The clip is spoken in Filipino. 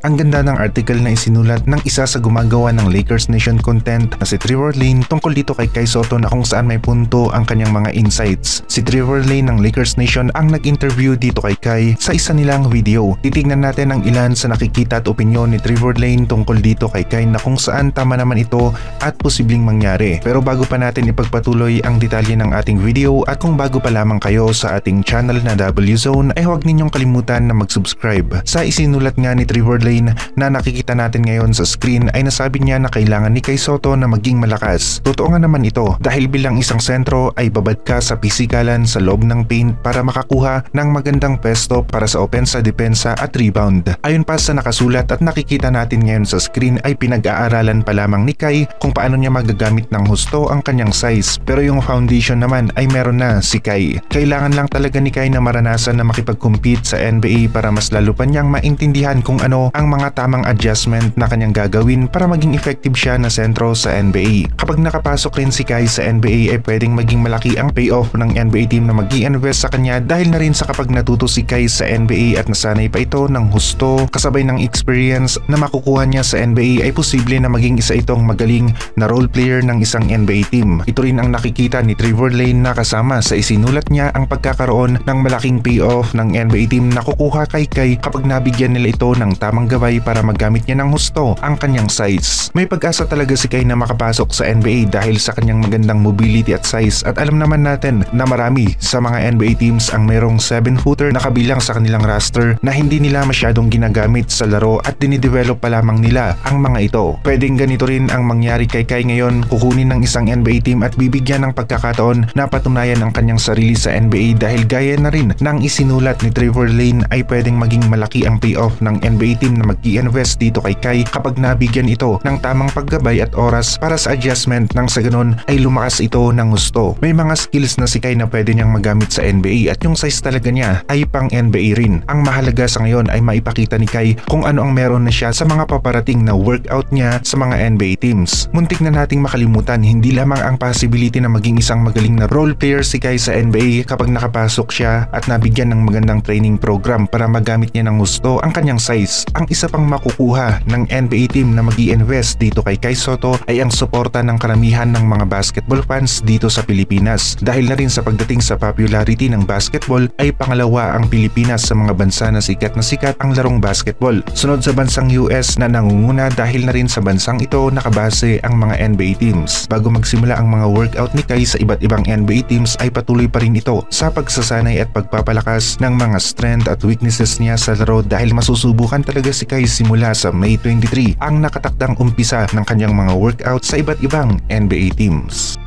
Ang ganda ng article na isinulat ng isa sa gumagawa ng Lakers Nation content na si Trevor Lane tungkol dito kay Kai Soto na kung saan may punto ang kanyang mga insights. Si Trevor Lane ng Lakers Nation ang nag-interview dito kay Kai sa isa nilang video. Titignan natin ang ilan sa nakikita at opinyon ni Trevor Lane tungkol dito kay Kai na kung saan tama naman ito at posibleng mangyari. Pero bago pa natin ipagpatuloy ang detalye ng ating video at kung bago pa lamang kayo sa ating channel na W Zone ay huwag ninyong kalimutan na mag-subscribe. Sa isinulat nga ni Trevor Lane na nakikita natin ngayon sa screen ay nasabi niya na kailangan ni Kai Soto na maging malakas. Totoo nga naman ito dahil bilang isang sentro ay babad ka sa pisikalan sa loob ng paint para makakuha ng magandang pesto para sa opensa, depensa at rebound. Ayon pa sa nakasulat at nakikita natin ngayon sa screen ay pinag-aaralan pa lamang ni Kai kung paano niya magagamit ng husto ang kanyang size pero yung foundation naman ay meron na si Kai. Kailangan lang talaga ni Kai na maranasan na makipag-compete sa NBA para mas lalo pa niyang maintindihan kung ano ang mga tamang adjustment na kanyang gagawin para maging effective siya na sentro sa NBA. Kapag nakapasok rin si Kai sa NBA ay pwedeng maging malaki ang payoff ng NBA team na mag invest sa kanya dahil na rin sa kapag natuto si Kai sa NBA at nasanay pa ito ng husto kasabay ng experience na makukuha niya sa NBA ay posible na maging isa itong magaling na role player ng isang NBA team. Ito rin ang nakikita ni Trevor Lane na kasama sa isinulat niya ang pagkakaroon ng malaking payoff ng NBA team na kukuha kay Kai kapag nabigyan nila ito ng tamang gabay para magamit niya ng husto ang kanyang size. May pag-asa talaga si Kai na makapasok sa NBA dahil sa kanyang magandang mobility at size at alam naman natin na marami sa mga NBA teams ang mayroong 7-footer na kabilang sa kanilang roster na hindi nila masyadong ginagamit sa laro at dinidevelop pa lamang nila ang mga ito. Pwedeng ganito rin ang mangyari kay Kai ngayon kukunin ng isang NBA team at bibigyan ng pagkakataon na patunayan ang kanyang sarili sa NBA dahil gaya na rin ng isinulat ni Trevor Lane ay pwedeng maging malaki ang payoff ng NBA team na mag invest dito kay Kai kapag nabigyan ito ng tamang paggabay at oras para sa adjustment nang sa ganun ay lumakas ito ng gusto. May mga skills na si Kai na pwede niyang magamit sa NBA at yung size talaga niya ay pang NBA rin. Ang mahalaga sa ngayon ay maipakita ni Kai kung ano ang meron na siya sa mga paparating na workout niya sa mga NBA teams. Muntik na nating makalimutan hindi lamang ang possibility na maging isang magaling na role player si Kai sa NBA kapag nakapasok siya at nabigyan ng magandang training program para magamit niya ng gusto ang kanyang size. Ang isa pang makukuha ng NBA team na mag invest dito kay Kai Soto ay ang suporta ng karamihan ng mga basketball fans dito sa Pilipinas. Dahil na rin sa pagdating sa popularity ng basketball ay pangalawa ang Pilipinas sa mga bansa na sikat na sikat ang larong basketball. Sunod sa bansang US na nangunguna dahil na rin sa bansang ito nakabase ang mga NBA teams. Bago magsimula ang mga workout ni Kai sa iba't ibang NBA teams ay patuloy pa rin ito sa pagsasanay at pagpapalakas ng mga strength at weaknesses niya sa laro dahil masusubukan talaga si Kai simula sa May 23 ang nakatakdang umpisa ng kanyang mga workout sa iba't ibang NBA teams.